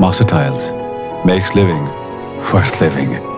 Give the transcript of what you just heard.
master Tiles makes living worth living.